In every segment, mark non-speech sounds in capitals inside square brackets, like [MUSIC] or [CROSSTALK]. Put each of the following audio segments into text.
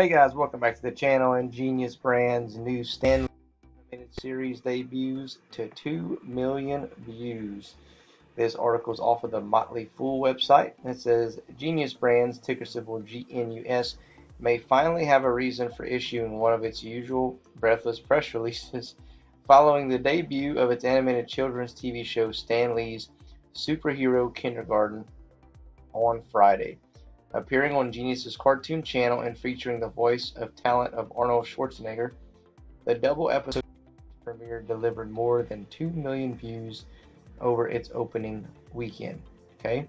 Hey guys, welcome back to the channel and Genius Brands new Stan Lee Series debuts to 2 million views. This article is off of the Motley Fool website. It says Genius Brands, ticker symbol GNUS, may finally have a reason for issuing one of its usual breathless press [LAUGHS] releases following the debut of its animated children's TV show Stan Lee's Superhero Kindergarten on Friday. Appearing on Genius's cartoon channel and featuring the voice of talent of Arnold Schwarzenegger, the double episode premiere delivered more than 2 million views over its opening weekend. Okay? It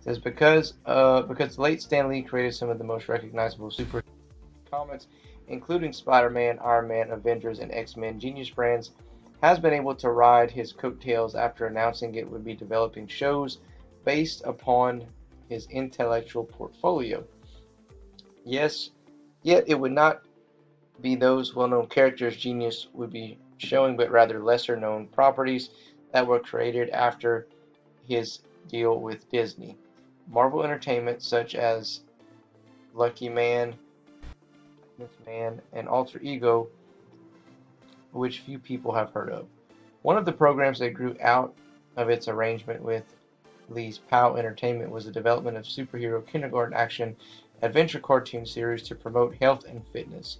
says because uh, because late Stan Lee created some of the most recognizable super comics, including Spider-Man, Iron Man, Avengers, and X-Men, Genius Brands has been able to ride his coattails after announcing it would be developing shows based upon his intellectual portfolio. Yes, yet it would not be those well-known characters Genius would be showing, but rather lesser-known properties that were created after his deal with Disney. Marvel Entertainment, such as Lucky Man, Man, and Alter Ego, which few people have heard of. One of the programs that grew out of its arrangement with Lee's POW Entertainment was the development of superhero kindergarten action adventure cartoon series to promote health and fitness.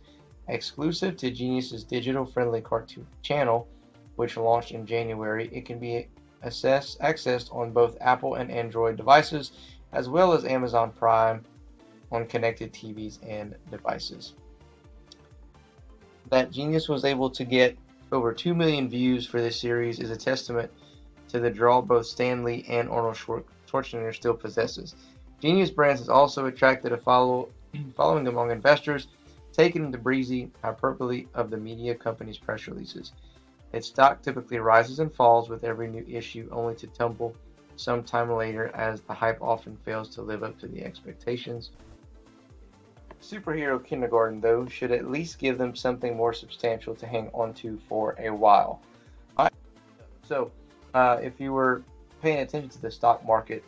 Exclusive to Genius's digital-friendly cartoon channel, which launched in January, it can be assess, accessed on both Apple and Android devices, as well as Amazon Prime on connected TVs and devices. That Genius was able to get over 2 million views for this series is a testament to the draw both Stan Lee and Arnold Schwarzenegger still possesses. Genius Brands has also attracted a follow, following among investors, taking the breezy hyperbole of the media company's press releases. Its stock typically rises and falls with every new issue, only to tumble sometime later as the hype often fails to live up to the expectations. Superhero Kindergarten, though, should at least give them something more substantial to hang on to for a while. So, uh, if you were paying attention to the stock market,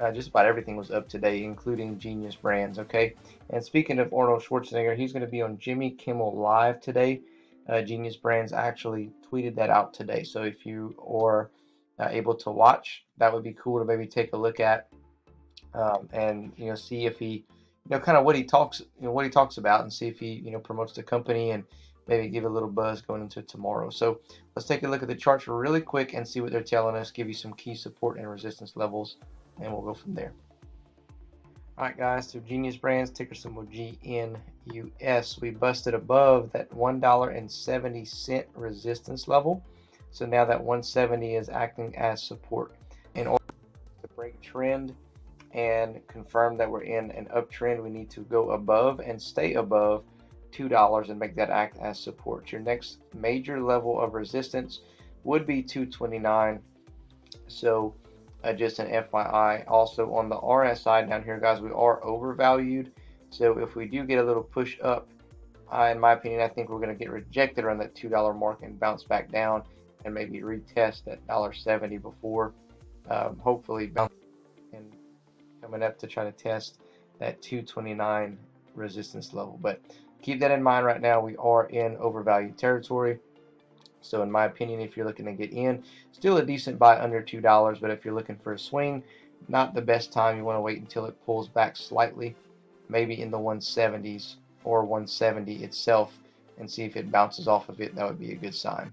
uh, just about everything was up today, including Genius Brands. Okay, and speaking of Arnold Schwarzenegger, he's going to be on Jimmy Kimmel Live today. Uh, Genius Brands actually tweeted that out today. So if you are uh, able to watch, that would be cool to maybe take a look at um, and you know see if he, you know, kind of what he talks, you know, what he talks about, and see if he, you know, promotes the company and maybe give a little buzz going into tomorrow. So let's take a look at the charts really quick and see what they're telling us, give you some key support and resistance levels, and we'll go from there. Alright guys, so Genius Brands, ticker symbol GNUS. We busted above that $1.70 resistance level. So now that 170 is acting as support. In order to break trend and confirm that we're in an uptrend, we need to go above and stay above $2 and make that act as support. Your next major level of resistance would be 229. So uh, just an FYI. Also on the RSI down here, guys, we are overvalued. So if we do get a little push up, uh, in my opinion, I think we're going to get rejected around that $2 mark and bounce back down and maybe retest that $1.70 before um, hopefully and coming up to try to test that 229 resistance level. But keep that in mind right now. We are in overvalued territory. So in my opinion, if you're looking to get in, still a decent buy under $2. But if you're looking for a swing, not the best time. You want to wait until it pulls back slightly, maybe in the 170s or 170 itself, and see if it bounces off of it. That would be a good sign.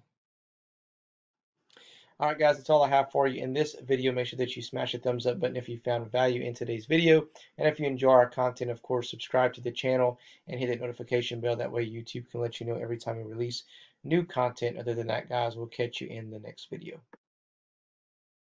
Alright guys, that's all I have for you in this video. Make sure that you smash the thumbs up button if you found value in today's video. And if you enjoy our content, of course, subscribe to the channel and hit that notification bell. That way YouTube can let you know every time we release new content. Other than that, guys, we'll catch you in the next video.